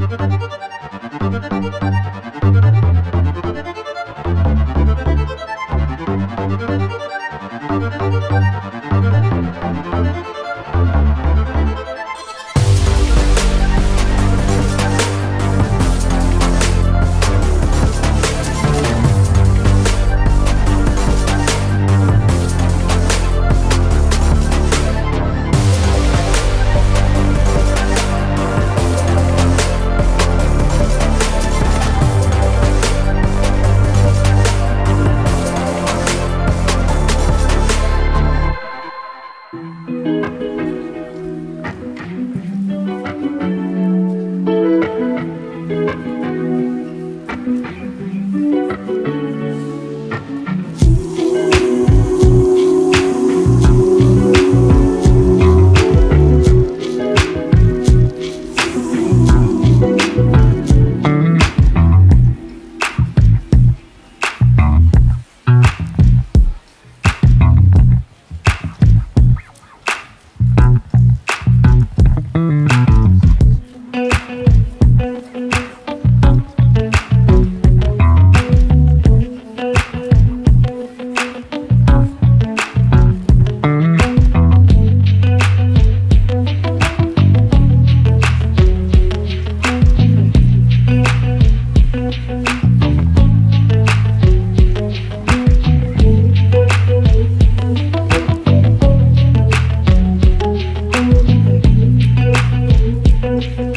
Thank change.